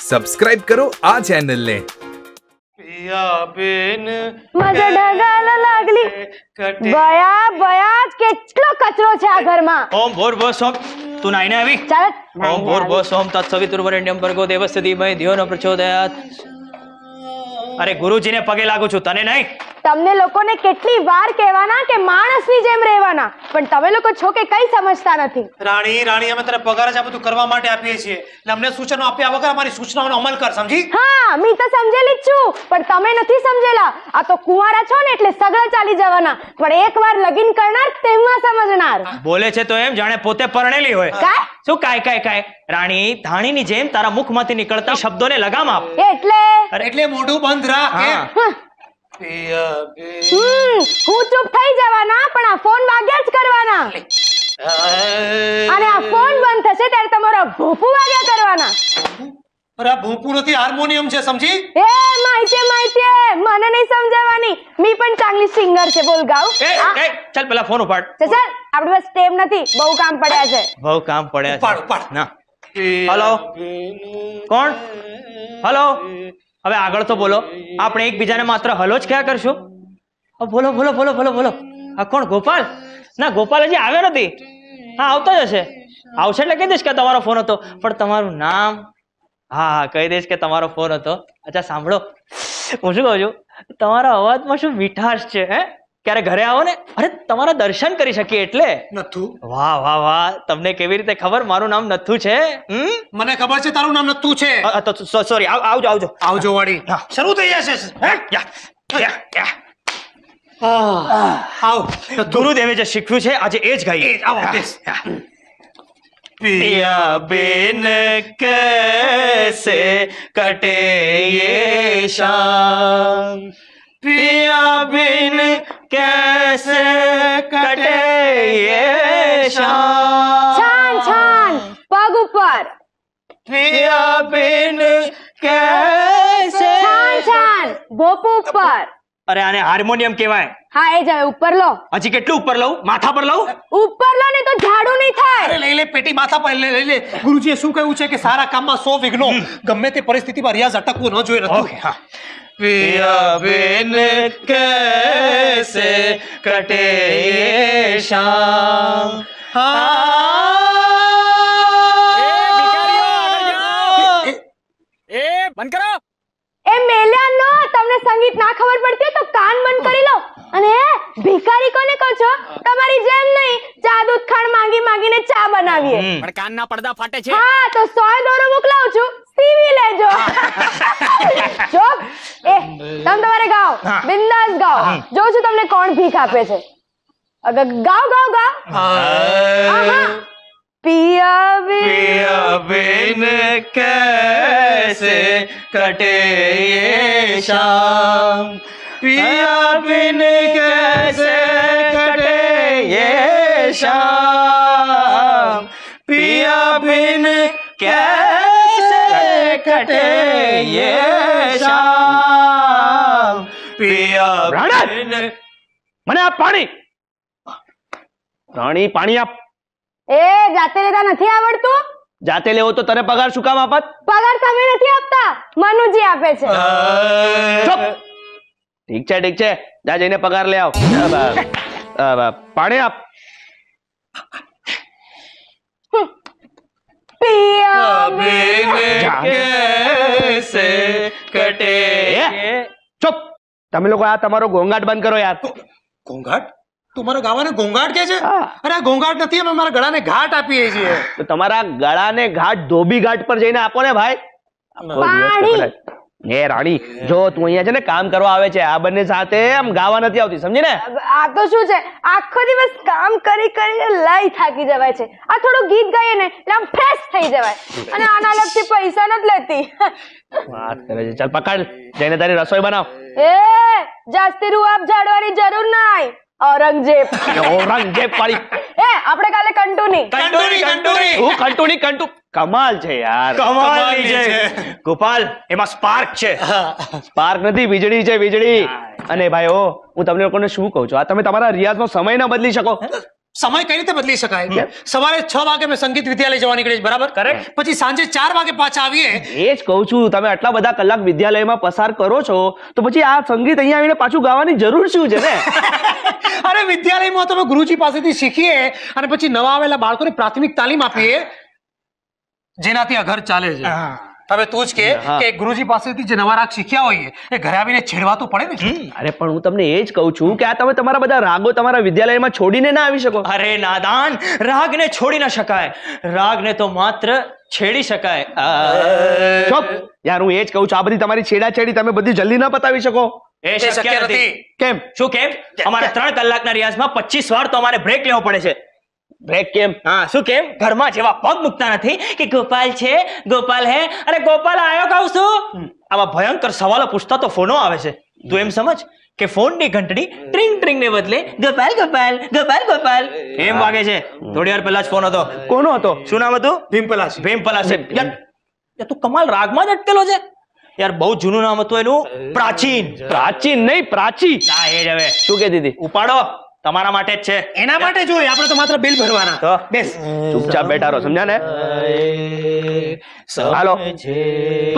Subscribe કરો આ ચેનલને પિયા બેન મજા ડગાલ લાગલી બયા બયા કેટલો કચરો છે આ ઘરમાં ઓમ ભોર ભોર સોમ તું નાઈને આવી ચાલ ઓમ ભોર ભોર સોમ તત્ સવિતુર્વરેણ્યમ ભર્ગો દેવસ્તધિ મય ધ્યોનો પ્રચોદયાત અરે ગુરુજીને પગે લાગુ છું તને નહીં તમને લોકોને કેટલી વાર કહેવાના કે માણસની જેમ રહેવાના પણ તમે લોકો છો કે કઈ સમજતા નથી. રાણી રાણી અમે તને પગાર જ આ બધું કરવા માટે આપીએ છીએ. એટલે અમને સૂચનો આપ્યા વગર અમારી સૂચનાઓનો અમલ કર સમજી? હા મી તો સમજેલી જ છું પણ તમે નથી સમજેલા. આ તો કુંવારા છો ને એટલે સગળા ચાલી જવાના. પણ એકવાર લગીન કરનાર તેમાં સમજનાર. બોલે છે તો એમ જાણે પોતે પરણેલી હોય. કાય શું કાય કાય કાય રાણી ધાણીની જેમ તારા મુખમાંથી નીકળતા શબ્દોને લગામ આપ. એટલે? એટલે મોઢું બંધ રાખ હા. ચૂપ થઈ જવાના પણ આ ફોન વાગ્યા જ કરવાના. અને આ ફોન બંધ થશે ત્યારે તમારો ભોપુ વાગ્યા કરવાના. અરે આ ભૂપું નથી હાર્મોનિયમ છે સમજી? એ માહિતી માહિતી મને નહીં સમજાવવાની. મી પણ ચાંગલી સિંગર છે બોલ ગાઉ એ ચાલ પેલા ફોન ઉપાડ. ચાલ. આપણે બસ ટેમ નથી બહુ કામ પડ્યા છે. બહુ કામ પડ્યા છે. ઉપાડ. ના. હલો. કોણ? હલો. હવે આગળ તો બોલો. આપણે એકબીજાને માત્ર હલો જ ક્યાં કરશું? બોલો બોલો બોલો બોલો બોલો. આ કોણ, ગોપાલ? ના, ગોપાલ હજી આવ્યો નથી. હા, આવતો જ હશે. આવશે એટલે કહી દઈશ કે તમારો ફોન હતો. પણ તમારું નામ? હા હા, કહી દઈશ કે તમારો ફોન હતો. અચ્છા, સાંભળો. હું શું કહું છું? તમારા અવાજમાં શું મીઠાશ છે, હે? ક્યારે ઘરે આવો ને? અરે તમારા દર્શન કરી શકીએ એટલે. નથુ. વાહ વાહ વાહ. તમને કેવી રીતે ખબર? મારું નામ નથુ છે. મને ખબર છે તારું નામ નથુ છે. સોરી આવજો આવજો. આવજો વાડી શરૂ થઈ જશે ગુરુદેવે જે શીખ્યું છે આજે એ જ ગાઈ પિયા બેન કેસે કટે યે શામ? પિયા બેન कैसे कटे ये छान छान पग ऊपर पिया बिन कैसे छान छान भोप ऊपर અરે આને હાર્મોનિયમ કહેવાય. હા એ જ હવે ઉપર લો. હજી કેટલું ઉપર લઉં? માથા પર લઉં? ઉપર લો ને તો ઝાડુ નહીં થાય. અરે લઈ લે પેટી માથા પર લઈ લે ગુરુજીએ શું કહેવું છે કે સારા કામમાં સો વિઘ્નો ગમે તે પરિસ્થિતિમાં રિયાઝ અટકવું ન જોઈએ ઓકે હા. પિયા બેન કટે શામ. હા. ચા બનાવીએ પણ કાનના પડદા ફાટે છે હા તો સો દોરો મોકલાવું છું સીવી લેજો ચૂપ એ તમે તમારે ગાઓ બિંદાસ ગાઓ જોઉં છું તમને કોણ ભીખ આપે છે અગર ગાઓ ગાઓ ગાઓ આહા. પિયા વે पिया बिन कैसे कटे ये शाम पिया बिन कैसे कटे ये शाम पिया बिन कैसे कटे ये शाम पिया बिन મને આ પાણી રાણી પાણી આપ એ જાતે લેતા નથી આવડતું જાતે લેવો તો તને પગાર શું કામ આપત પગાર તમે નથી આપતા મનુજી આપે છે ચૂપ ઠીક છે ઠીક છે જા જઈને પગાર લે આવ અ, અ, અ, પાણી આપ પિયા બિન કેસે કટે ચૂપ તમે લોકો આ તમારો ગોંગાટ બંધ કરો યાર ગોંગાટ તમારો ગાવાને ઘોંઘાટ કે છે અરે ઘોંઘાટ નથી અમે મારા ગળાને ઘાટ આપીએ છીએ તો તમારા ગળાને ઘાટ ધોબી ઘાટ પર જઈને આપો ને ભાઈ એ રાણી જો તું અહીંયા છે ને કામ કરવા આવે છે આ બંને સાથે આમ ગાવા નથી આવતી સમજી ને? આ તો શું છે? આખો દિવસ કામ કરી કરીને લઈ થાકી જવાય છે. આ થોડું ગીત ગાઈએ ને એટલે આમ ફ્રેશ થઈ જવાય. અને આના અલગથી પૈસા નથી લેતી. વાત કરે છે. ચાલ પકડ. જઈને તારી રસોઈ બનાવ. એ જાસ્તી રૂઆબ જાડવાની જરૂર નહીં ઔરંગઝેબ. ઔરંગઝેબ વાળી. એ આપણે કાલે કંટુની. કંટુની કંટુની. હું કંટુની કંટુ. કમાલ છે યાર. કમાલ છે. ગોપાલ એમાં સ્પાર્ક છે. સ્પાર્ક નથી વીજળી છે વીજળી. અને ભાઈ ઓ હું તમને લોકોને શું કહું છું? આ તમે તમારા રિયાઝનો સમય ના બદલી શકો. સમય કઈ રીતે બદલી શકાય? સવારે છ વાગે મેં સંગીત વિદ્યાલય જવા નીકળી બરાબર? કરે પછી સાંજે ચાર વાગે પાછા આવીએ. એ જ કહું છું તમે આટલા બધા કલાક વિદ્યાલયમાં પસાર કરો છો તો પછી આ સંગીત અહીંયા આવીને પાછું ગાવાની જરૂર શું છે ને? અરે વિદ્યાલયમાં તમે ગુરુજી પાસેથી શીખીએ અને પછી નવા આવેલા બાળકોને પ્રાથમિક તાલીમ આપીએ જેનાથી આ ઘર ચાલે છે. હવે તું જ કે કે ગુરુજી પાસેથી જે નવા રાગ શીખ્યા હોઈએ એ ઘરે આવીને છેડવા તો પડે ને અરે પણ હું તમને એ જ કહું છું કે આ તમે તમારા બધા રાગો તમારા વિદ્યાલયમાં છોડીને ના આવી શકો. અરે નાદાન રાગને છોડી ના શકાય. રાગને તો માત્ર છેડી શકાય. આ, ચોપ. યાર હું એ જ કહું છું આ બધી તમારી છેડાછેડી તમે બધી જલ્દી ના પતાવી શકો. એ એ શક્ય નથી. કેમ? શું કેમ? અમારા ત્રણ કલાકના રિયાઝમાં પચીસ વાર તો અમારે બ્રેક લેવો પડે છે. બ્રેક કેમ? હા શું કેમ? ઘરમાં જેવા પગ મૂકતા નથી કે ગોપાલ છે ગોપાલ હે અરે ગોપાલ આવ્યો કહું છું. આવા ભયંકર સવાલો પૂછતા તો ફોનો આવે છે. તું એમ સમજ કે ફોનની ઘંટડી ટ્રિંગ ટ્રિંગ ને બદલે ગોપાલ ગોપાલ ગોપાલ ગોપાલ. એમ વાગે છે. થોડી વાર પહેલા જ ફોન હતો. કોનો હતો? શું નામ હતું? ભીમપલાશ છે ભીમ યાર યાર તું કમાલ રાગમાં જ અટકેલો છે. યાર બહુ જૂનું નામ હતું એનું. પ્રાચીન. પ્રાચીન નહીં પ્રાચી. હા એ જ હવે. શું કે દીધી ઉપાડો. તમારા માટે જ છે. એના માટે જોઈએ આપણે તો માત્ર બિલ ભરવાના. તો? બેસ. ચૂપચાપ બેઠા રહો સમજ્યા ને? હાલો.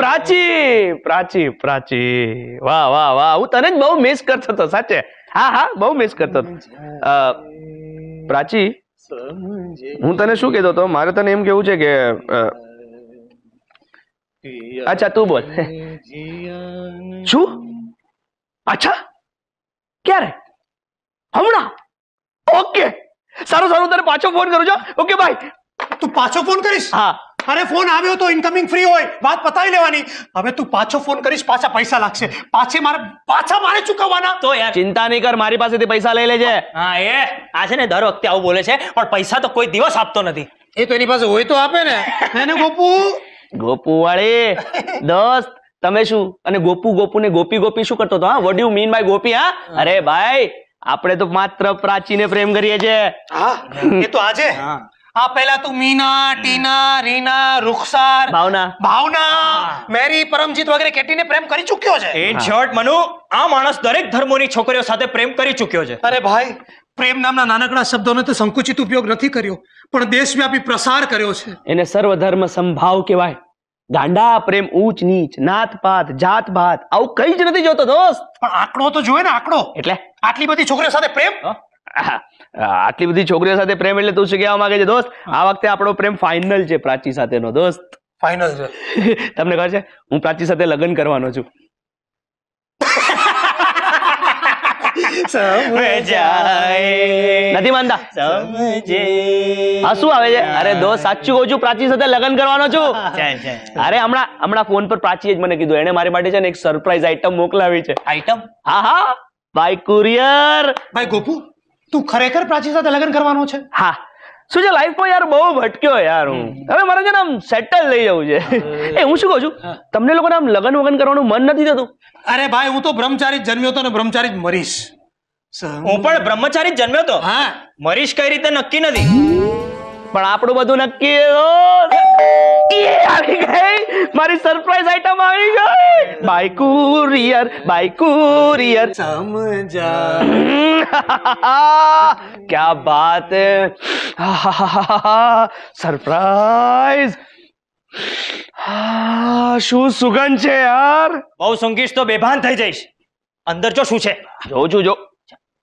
પ્રાચી પ્રાચી પ્રાચી. વાહ વાહ વાહ. હું તને જ બહુ મિસ કરતો હતો સાચે? હા હા બહુ મિસ કરતો હતો. પ્રાચી હું તને શું કહેતો હતો? મારે તને એમ કેવું છે કે અચ્છા તું બોલ. શું? અચ્છા? ક્યારે? હમણાં? ઓકે. સારું સારું તને પાછો ફોન કરું છું ઓકે બાય તું પાછો ફોન કરીશ? હા. અરે ફોન આવ્યો તો ઇનકમિંગ ફ્રી હોય. વાત પતાવી લેવાની. હવે તું પાછો ફોન કરીશ પાછા પૈસા લાગશે. પાછે મારે પાછા મારે ચૂકવવાના. તો યાર. ચિંતા નહીં કર મારી પાસેથી પૈસા લઈ લેજે. હા એ. આ છે ને દર વખતે આવું બોલે છે પણ પૈસા તો કોઈ દિવસ આપતો નથી. એ તો એની પાસે હોય તો આપે ને. એને ગોપુ ગોપુ? વાળી દોસ્ત તમે શું? અને ગોપુ ગોપુ ને ગોપી ગોપી શું કરતો હતો હા? What you mean by Gopi હા? અરે ભાઈ આપણે તો માત્ર પ્રાચીને પ્રેમ કરીએ છીએ. હા એ તો આજે. આ પહેલા તું મીના ટીના રીના રૂખસાર ભાવના. ભાવના મેરી પરમજીત વગેરે કેટીને પ્રેમ કરી ચૂક્યો છે. ઇન શોર્ટ મનુ આ માણસ દરેક ધર્મોની છોકરીઓ સાથે પ્રેમ કરી ચૂક્યો છે. અરે ભાઈ પ્રેમ નામના નાનકડા શબ્દોનો તો સંકુચિત ઉપયોગ નથી કર્યો પણ દેશવ્યાપી પ્રસાર કર્યો છે. એને સર્વધર્મ સંભાવ કહેવાય. ગાંડા પ્રેમ ઊંચ નીચ નાત પાત જાત ભાત આવું કઈ જ નથી જોતો દોસ્ત. પણ આંકડો તો જોયે ને આંકડો. એટલે? આટલી બધી છોકરીઓ સાથે પ્રેમ? આટલી બધી છોકરીઓ સાથે પ્રેમ એટલે તું શું કહેવા માંગે છે દોસ્ત? આ વખતે આપણો પ્રેમ ફાઇનલ છે પ્રાચી સાથેનો દોસ્ત. ફાઇનલ છે. તમને ખબર છે? હું પ્રાચી સાથે લગ્ન કરવાનો છું. નથી માનતા? સમજે. હા શું આવે છે? અરે દોસ્ત સાચું કહું છું પ્રાચી સાથે લગ્ન કરવાનો છું. અરે હમણાં હમણાં ફોન પર પ્રાચીએ જ મને કીધું એને મારી માટે છે ને એક સરપ્રાઈઝ આઈટમ મોકલાવી છે. આઈટમ હા હા. બાય કુરિયર ભાઈ ગોપુ તું ખરેખર પ્રાચી સાથે લગ્ન કરવાનો છે? હા. શું છે લાઈફમાં યાર બહુ ભટક્યો યાર હું. હવે મારે છે ને આમ સેટલ થઈ જવું છે. એ હું શું કહું છું? તમને લોકોને આમ લગ્ન વગન કરવાનું મન નથી થતું? અરે ભાઈ હું તો બ્રહ્મચારી જ જન્મ્યો તો ને બ્રહ્મચારી જ મરીશ. હું પણ બ્રહ્મચારી જ જન્મ્યો તો હા મરીશ કઈ રીતે નક્કી નથી પણ આપણું બધું નક્કી છે દોસ્ત. એ આવી ગઈ મારી સરપ્રાઈઝ આઈટમ આવી ગઈ બાય કુરિયર બાય કુરિયર સમજા क्या बात है સરપ્રાઈઝ શું સુગંધ છે યાર બહુ સૂંઘીશ તો બેભાન થઈ જઈશ અંદર જો શું છે જોઉં છું જો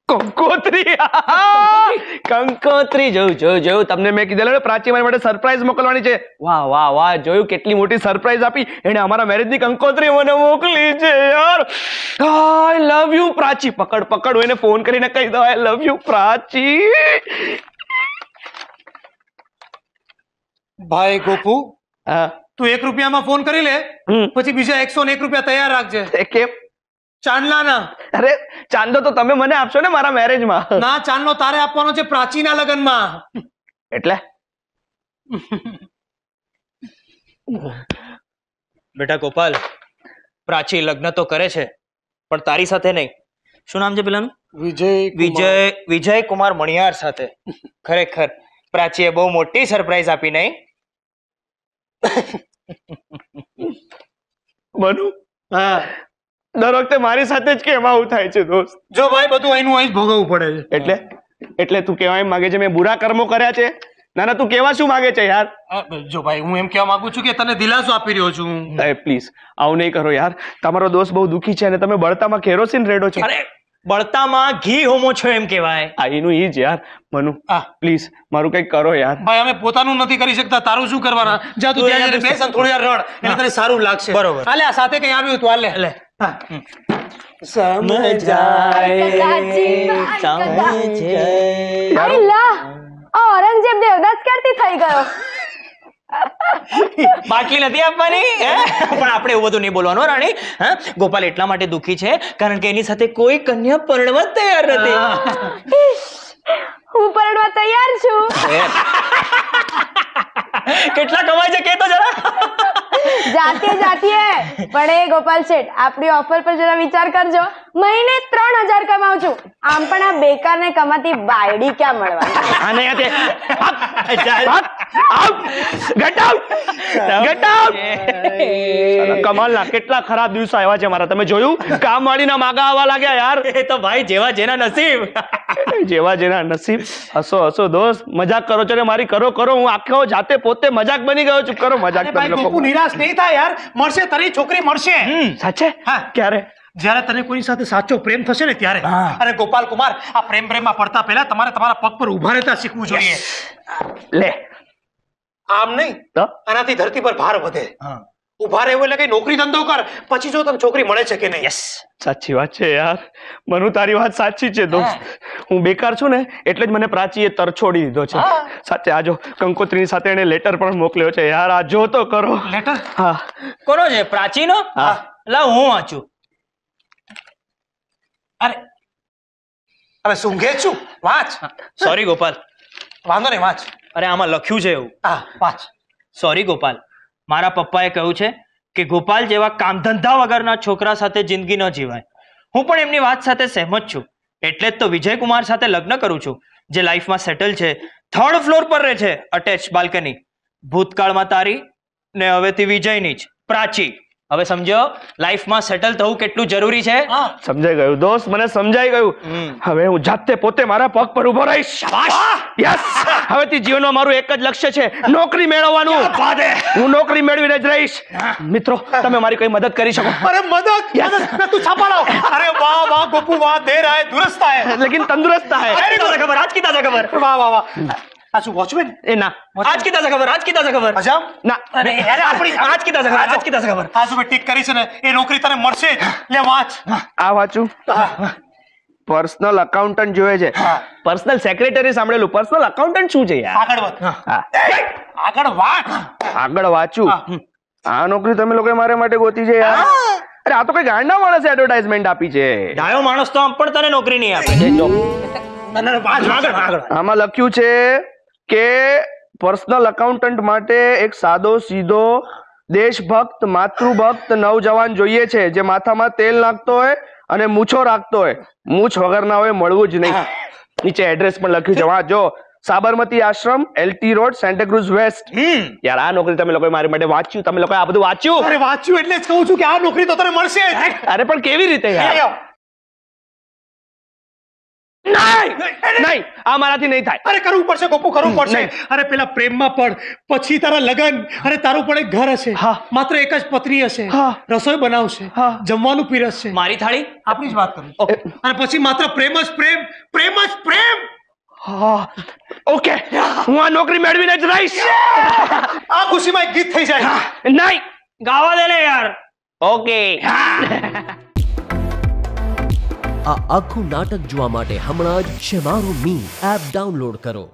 કંકોત્રી. કંકોત્રી. જોયું જોયું જોયું. તમને મેં કીધેલું ને પ્રાચી મારી માટે સરપ્રાઈઝ મોકલવાની છે. વાહ વાહ વાહ. જોયું કેટલી મોટી સરપ્રાઈઝ આપી. એને અમારા મેરેજની કંકોત્રી મને મોકલી છે યાર. I love you Prachi. પકડ પકડ. એને ફોન કરીને કહી દો આઈ લવ યુ પ્રાચી. ભાઈ ગોપુ હા. તું એક રૂપિયામાં ફોન કરી લે. હમ. પછી બીજા એકસો ને એક રૂપિયા તૈયાર રાખજે. કેમ? ચાંદલાના. અરે ચાંદો તો તમે મને આપશો ને મારા મેરેજમાં ના ચાંદલો તારે આપવાનો છે પ્રાચીના લગ્નમાં. એટલે? બેટા ગોપાલ પ્રાચી લગ્ન તો કરે છે પણ તારી સાથે નહીં. શું નામ છે પેલાનું? વિજય વિજય વિજય કુમાર મણિયાર સાથે. ખરેખર પ્રાચીએ બહુ મોટી સરપ્રાઈઝ આપી નહીં. બનુ? હા. દર વખતે મારી સાથે જ કેમ આવું થાય છે દોસ્ત? જો ભાઈ બધું અહીંનું અહીં જ ભોગવવું પડે છે. એટલે? એટલે તું કહેવા એમ માગે છે મેં બુરા કર્મો કર્યા છે? ના ના તું કેવા શું માગે છે યાર? જો ભાઈ હું એમ કહેવા માંગુ છું કે તને દિલાસો આપી રહ્યો છું. અરે પ્લીઝ આવું નહીં કરો યાર. તમારો દોસ્ત બહુ દુખી છે અને તમે બળતામાં કેરોસીન રેડો છો. અરે બળતામાં ઘી હોમો છો એમ કહેવાય. આ એનું ઈ જ યાર. મનુ આ પ્લીઝ મારું કંઈક કરો યાર. ભાઈ અમે પોતાનું નથી કરી શકતા તારું શું કરવાના? જા તું ત્યાં જઈને બેસ અને થોડી વાર રડ એટલે તને સારું લાગશે. બરોબર. હાલે આ સાથે કઈ આવ્યું તું હાલે. લે અરે લા ઔરંગઝેબ દેવદાસ ક્યારથી થઈ ગયો? બાટલી નથી આપવાની પણ આપણે એવું બધું નહીં બોલવાનું રાણી. હા? ગોપાલ એટલા માટે દુખી છે કારણ કે એની સાથે કોઈ કન્યા પરણવા તૈયાર નથી. હું. પરણવા તૈયાર છું. કેટલા કમાય છે કે તો જરા. જાતીય જાતીય પણ એ ગોપાલ શેઠ, આપણી ઓફર પર જરા વિચાર કરજો. મહિને ત્રણ હજાર કમાઉં છું આમ પણ આ બેકારને કમાતી બાયડી ક્યાં મળવા આને યાદ ગેટ આઉટ ગેટ આઉટ કમાલના કેટલા ખરાબ દિવસો આવ્યા છે મારા. તમે જોયું? કામવાળીના માગા આવવા લાગ્યા યાર. એ તો ભાઈ જેવા જેના નસીબ. જેવા જેના નસીબ. હસો હસો દોસ્ત મજાક કરો છો ને? મારી કરો કરો. હું આખો જાતે પોતે મજાક બની ગયો છું. કરો મજાક તમે લોકો. નિરાશ નહીં થાય યાર. મળશે તારી છોકરી મળશે. સાચે? હા. ક્યારે? જ્યારે તને કોઈની સાથે સાચો પ્રેમ થશે ને ત્યારે. અને ગોપાલ કુમાર આ પ્રેમ પ્રેમમાં પડતા પહેલા તમારે તમારા પગ પર ઊભા રહેતા શીખવું જોઈએ. લે આમ નહીં. આનાથી ધરતી પર ભાર વધે. ઊભા રહેવું એટલે કઈ નોકરી ધંધો કર. પછી જો તને છોકરી મળે છે કે નહીં? યસ સાચી વાત છે યાર. મનુ તારી વાત સાચી છે દોસ્ત. હું. બેકાર છું ને એટલે જ મને પ્રાચીએ તરછોડી દીધો છે. સાચે આજો કંકોત્રીની સાથે એને લેટર પણ મોકલ્યો છે. યાર આ જો તો કરો. લેટર? હા. કોનો છે? પ્રાચીનો? હા. લાવ હું વાંચું અરે. અરે સૂંઘે છું? વાંચ. સોરી ગોપાલ. વાંધો નહીં વાંચ. અરે આમાં લખ્યું છે એવું. હા પાંચ સોરી ગોપાલ. મારા પપ્પાએ કહ્યું છે કે ગોપાલ જેવા કામધંધા વગરના છોકરા સાથે જિંદગી ન જીવાય. હું પણ એમની વાત સાથે સહેમત છું. એટલે જ તો વિજય કુમાર સાથે લગ્ન કરું છું જે લાઈફમાં સેટલ છે. થર્ડ ફ્લોર પર રહે છે અટેચ બાલ્કની ભૂતકાળમાં તારી ને હવેથી વિજયની જ. પ્રાચી. હવે સમજો લાઈફમાં સેટલ થવું કેટલું જરૂરી છે? સમજાઈ ગયું. દોસ્ત મને સમજાઈ ગયું. હવે હું જાતે પોતે મારા પગ પર ઊભો રહીશ. યસ હવેથી જીવનમાં મારું એક જ લક્ષ્ય છે નોકરી મેળવવાનું. હું? નોકરી મેળવીને જ રહીશ. મિત્રો તમે મારી કોઈ મદદ કરી શકો? અરે મદદ? તું છાપા લાવ અરે વાહ વાહ ગોપુ વાહ દેર આય દુરસ્ત આય લેકિન તંદુરસ્ત કી ખબર આજ કી તાજા ખબર. વાહ વાહ વાહ. આ શું વોચમેન એ ના આજ કી તાજા ખબર આજ કી તાજા ખબર અજામ ના અરે અરે આપણી આજ કી તાજા ખબર આજ કી તાજા ખબર આ શું ટીક કરી છે ને એ નોકરી તને મળશે લે વાંચ આ વાંચું પર્સનલ અકાઉન્ટન્ટ જોઈએ છે પર્સનલ સેક્રેટરી સાંભળેલું પર્સનલ અકાઉન્ટન્ટ શું છે યાર આગળ વાત આગળ વાત? આગળ વાંચું। આ નોકરી તમે લોકો મારા માટે ગોતી છે યાર? અરે આ તો કઈ ગાંડા માણસે એડવર્ટાઇઝમેન્ટ આપી છે. ડાયો માણસ તો આમ પણ તને નોકરી નહીં આપે. આમાં લખ્યું છે કે પર્સનલ અકાઉન્ટન્ટ માટે એક સાદો સીધો દેશભક્ત માતૃભક્ત નવજવાન જોઈએ છે જે માથામાં તેલ નાખતો હોય અને મૂછો રાખતો હોય. મૂછ વગરના હોય મળવું જ નહીં. નીચે એડ્રેસ પણ લખ્યું છે. વાંચો Sabarmati Ashram LT road Santacruz west યાર આ નોકરી તમે લોકો મારી માટે વાંચ્યું. તમે લોકો આ બધું વાંચ્યું? અરે વાંચ્યું એટલે જ કહું છું કે આ નોકરી તો તને મળશે અરે પણ કેવી રીતે યાર. નહીં! આ મારાથી નહીં થાય. અરે કરવું પડશે ગોપુ કરવું પડશે. અરે પેલા પ્રેમમાં પડ પછી તારા લગન. અરે તારું પણ એક ઘર હશે. હા. માત્ર એક જ પત્ની હશે. હા. રસોઈ બનાવશે. હા. જમવાનું પીરસશે. મારી થાળી? આપણી જ વાત કરું અને પછી માત્ર પ્રેમ જ પ્રેમ પ્રેમ જ પ્રેમ. હા. ઓકે. હું આ નોકરી મેળવીને જ રહીશ. આ ખુશીમાં એક ગીત થઈ જાય. નહીં. ગાવા દે ને યાર. ઓકે. આ આખું નાટક જોવા માટે હમણાં જ શેમારો મી એપ ડાઉનલોડ કરો.